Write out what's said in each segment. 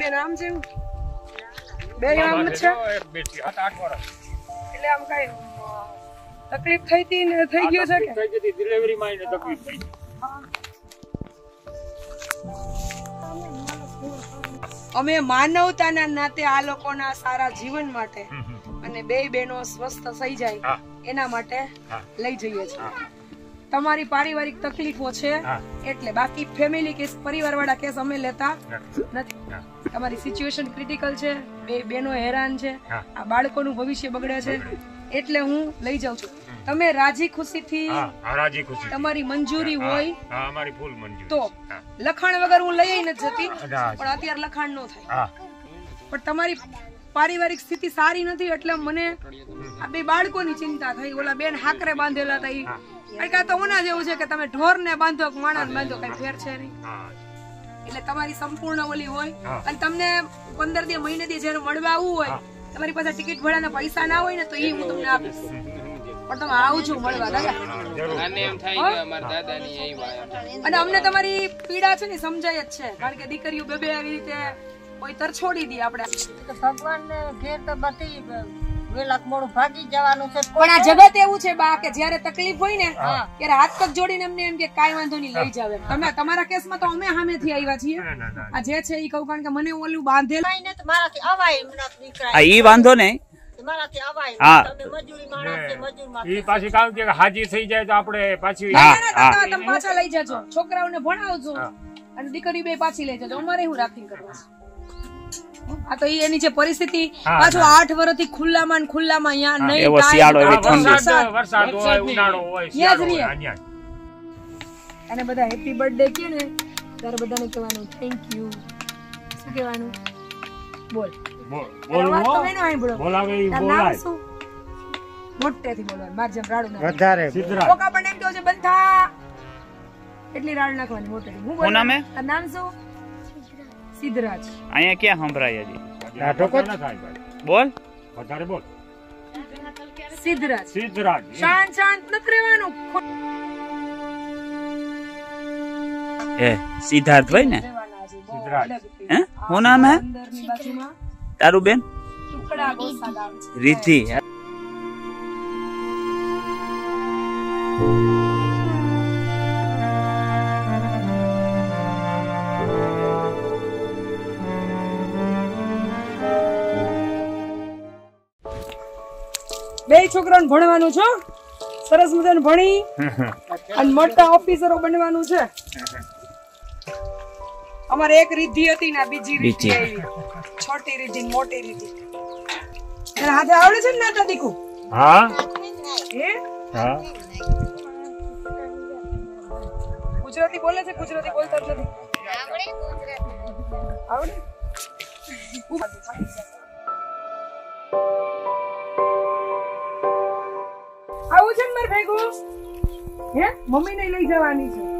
બેન આમ જેવું? બે આમ છે એટલે આમ કઈ તકલીફ થઈ હતી ને થઈ ગયો છે કે? થઈ ડિલિવરીમાં એને તકલીફ થઈ અમે માનવતાના નાતે આ લોકોના સારા જીવન માટે અને બે બહેનો સ્વસ્થ થઈ જાય એના માટે લઈ જઈએ છીએ. તમારી પારિવારિક તકલીફો છે એટલે બાકી ફેમિલી કેસ પરિવાર વાળા કેસ અમે લેતા નથી. તમારી સિચ્યુએશન ક્રિટિકલ છે બે બેનો હેરાન છે આ બાળકોનું ભવિષ્ય બગડે છે એટલે હું લઈ જાઉં છું. તમે રાજી ખુશીથી રાજી ખુશી તમારી મંજૂરી હોય અમારી ફૂલ મંજૂરી. તો લખાણ વગર હું લઈ નથી જતી પણ અત્યારે લખાણ ન થાય. પણ તમારી પારિવારિક સ્થિતિ સારી નથી એટલે મને આ બે બાળકોની ચિંતા થઈ. ઓલા બેન હાકરે બાંધેલા હતા ઈ. કારણ તો ઓના જેવું છે કે તમે ઢોર ને બાંધો કે માણસ બાંધો કઈ ફેર છે નહીં. એટલે તમારી સંપૂર્ણ ઓલી હોય. અને તમને પંદર દી મહિને દી જયારે મળવા આવવું હોય તમારી પાસે ટિકિટ ભાડાના પૈસા ના હોય ને તો એ હું તમને આપીશ. પણ તમે આવજો મળવા દાદા. અને અમને તમારી પીડા છે ને સમજાય જ છે. કારણ કે દીકરીઓ બે બે આવી રીતે કોઈ છોડી દી આપણે. ભગવાન ઘેર તો બધી વેલાક મોડું ભાગી જવાનું છે. પણ આ જગત એવું છે બા કે જ્યારે તકલીફ હોય ને ત્યારે હાથ પગ જોડીને અમને એમ કે કાઈ વાંધો નહીં લઈ જાવે તમે તમારા કેસમાં તો અમે સામેથી આવ્યા છીએ. આ જે છે એ કહું કારણ કે મને ઓલું બાંધેલ. ને તો મારાથી અવાય નથી નીકળાય. આ ઈ વાંધો નહીં. મારાથી અવાય તમે મજૂરી માણસ છે મજૂર એ પાછી કામ કે હાજી થઈ જાય તો આપણે પાછી તમે પાછા લઈ જજો. છોકરાઓને ભણાવજો. અને દીકરી બે પાછી લઈ જજો. અમારે હું રાખીને કરવા છે આ તો ઈ એની જે પરિસ્થિતિ પાછું આઠ વર્ષથી ખુલ્લામાં ને ખુલ્લામાં અહીંયા નહીં એવો શિયાળો, એવી ઠંડી. વરસાદ વરસાદ હોય ઉનાળો હોય શિયાળો અને બધા હેપી બર્થડે કે ને ત્યારે બધાને કહેવાનું થેન્ક યુ શું કહેવાનું? બોલ. બોલ. બોલ તો બોલવું બોલાય. મોટેથી બોલવાનું માર જેમ રાડું ના વધારે સિદ્ધરાજ. કોક પણ એમ કહો છે બંધા. એટલી રાડ નાખવાની મોટેથી. હું બોલું? નામ નામ શું? સિદ્ધરાજ. અહીંયા ક્યાં સંભળાય હજી? વધારે ન થાય ભાઈ. બોલ. વધારે બોલ. સિદ્ધરાજ. સિદ્ધરાજ. શાંત શાંત નથી રહેવાનું એ સિદ્ધાર્થ ભાઈ ને? સિદ્ધરાજ. હે? શું નામ હે? તારું બેન? ટુકડા ગોસા ગામ રિદ્ધિ બે છોકરાને ભણવાનું છો સરસ મજાનું ભણી અને મોટા ઓફિસરો બનવાનું છે. અમારે એક રિદ્ધિ હતી ને બીજી. આવી. છોટી રિદ્ધિ મોટી એને હાથે આવડે છે ને નાતા દીકુ? હા. હે? હા. ગુજરાતી બોલે છે ગુજરાતી બોલતા જ નથી. આવડે આવું ને ભેગું? હે? મમ્મી ને લઈ જવાની છે.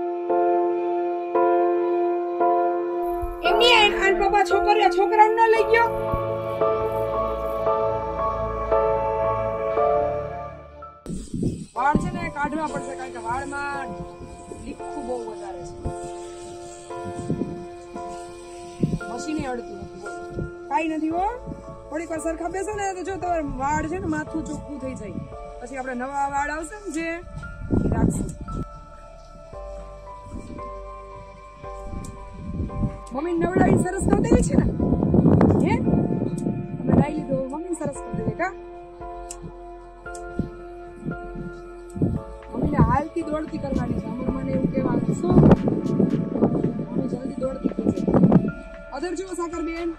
એમની આન પપ્પા છોકરીઓ છોકરાઓને ન લઈ ગયો? વાળ છે ને કાઢવા પડશે કારણ કે વાળમાં લીખું બહુ વધારે છે. મશીને અડતું નથી. બોલો. નથી હો. થોડીક વાર સરખા બેસો ને જો તમારે વાળ છે ને માથું ચોખ્ખું થઈ જાય. પછી આપણે નવા વાળ આવશે ને જે રાખશું. મમ્મી નવડાવી સરસ કરી દેવી છે ને? હે? અમે લાવી લીધો. મમ્મી સરસ કરી દેવી કા? મમ્મીને હાલતી દોડતી કરવાની છે. અમર મને એવું કહેવાનું શું? મમ્મી જલ્દી દોડતી કરશે અધર જુઓ સાકર બેન